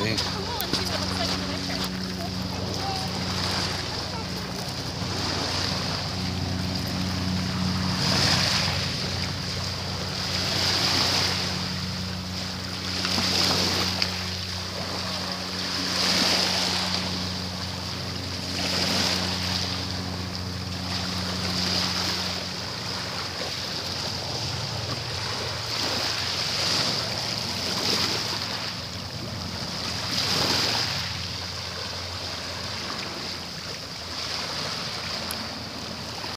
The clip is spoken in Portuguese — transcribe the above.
Sim.